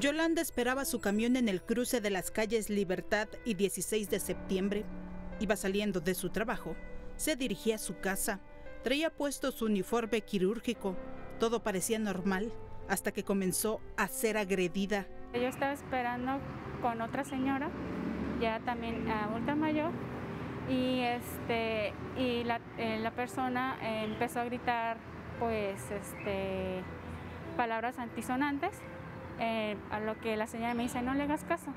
Yolanda esperaba su camión en el cruce de las calles Libertad y 16 de septiembre. Iba saliendo de su trabajo. Se dirigía a su casa. Traía puesto su uniforme quirúrgico. Todo parecía normal hasta que comenzó a ser agredida. Yo estaba esperando con otra señora, ya también adulta mayor, y, este, y la, eh, la persona eh, empezó a gritar pues este, palabras antisonantes, eh, a lo que la señora me dice, no le hagas caso,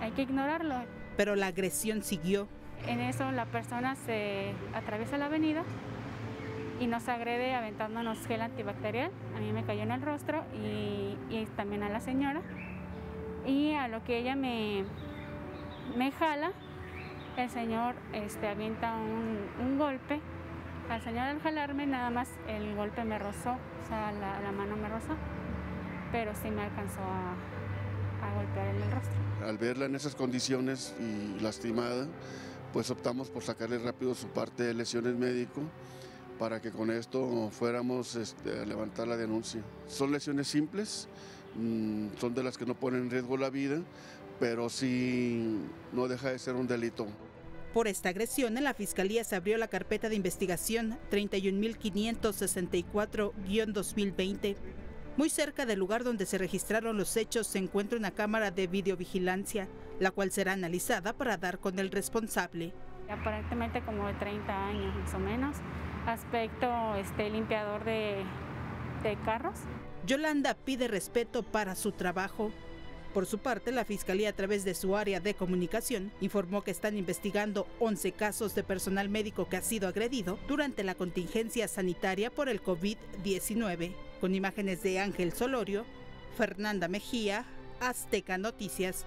hay que ignorarlo. Pero la agresión siguió. En eso la persona se atraviesa la avenida y nos agrede aventándonos gel antibacterial. A mí me cayó en el rostro y, y también a la señora. Y a lo que ella me, me jala, el señor este, avienta un, un, golpe. Al señor al jalarme nada más el golpe me rozó, o sea, la, la mano me rozó, pero sí me alcanzó a, a golpear en el rostro. Al verla en esas condiciones y lastimada, pues optamos por sacarle rápido su parte de lesiones médico para que con esto fuéramos este, a levantar la denuncia. Son lesiones simples, mmm, son de las que no ponen en riesgo la vida, pero sí no deja de ser un delito. Por esta agresión, en la Fiscalía se abrió la carpeta de investigación 31.564-2020. Muy cerca del lugar donde se registraron los hechos se encuentra una cámara de videovigilancia, la cual será analizada para dar con el responsable. Aparentemente como de 30 años más o menos, aspecto este, limpiador de, de carros. Yolanda pide respeto para su trabajo. Por su parte, la Fiscalía, a través de su área de comunicación, informó que están investigando 11 casos de personal médico que ha sido agredido durante la contingencia sanitaria por el COVID-19. Con imágenes de Ángel Solorio, Fernanda Mejía, Azteca Noticias.